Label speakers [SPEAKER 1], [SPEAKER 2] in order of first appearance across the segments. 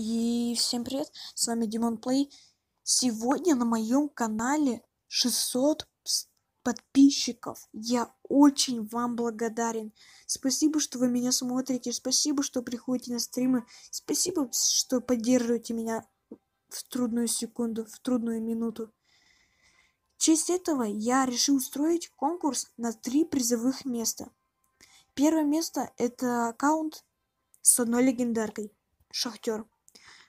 [SPEAKER 1] И всем привет, с вами Димон Плей. Сегодня на моем канале 600 подписчиков. Я очень вам благодарен. Спасибо, что вы меня смотрите, спасибо, что приходите на стримы, спасибо, что поддерживаете меня в трудную секунду, в трудную минуту. В честь этого я решил устроить конкурс на три призовых места. Первое место это аккаунт с одной легендаркой. Шахтер.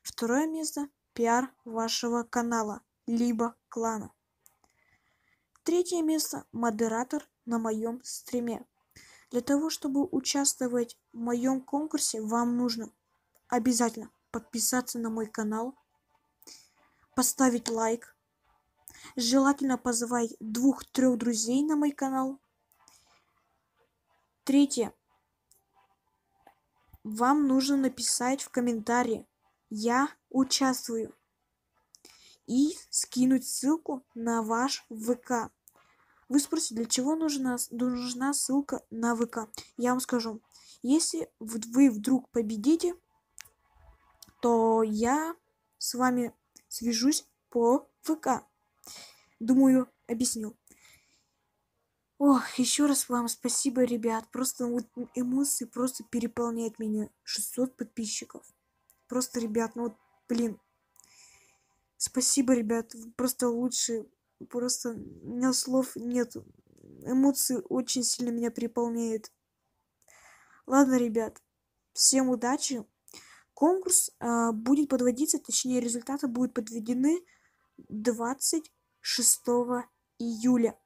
[SPEAKER 1] Второе место – пиар вашего канала, либо клана. Третье место – модератор на моем стриме. Для того, чтобы участвовать в моем конкурсе, вам нужно обязательно подписаться на мой канал, поставить лайк, желательно позвать двух-трех друзей на мой канал. Третье. Вам нужно написать в комментарии я участвую и скинуть ссылку на ваш ВК. Вы спросите, для чего нужна, нужна ссылка на ВК? Я вам скажу. Если вы вдруг победите, то я с вами свяжусь по ВК. Думаю, объяснил. Ох, еще раз вам спасибо, ребят. Просто вот эмоции просто переполняют меня. 600 подписчиков. Просто, ребят, ну вот, блин. Спасибо, ребят. просто лучше. Просто у меня слов нет. Эмоции очень сильно меня переполняют. Ладно, ребят. Всем удачи. Конкурс э, будет подводиться, точнее результаты будут подведены 26 июля.